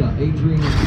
Adrian.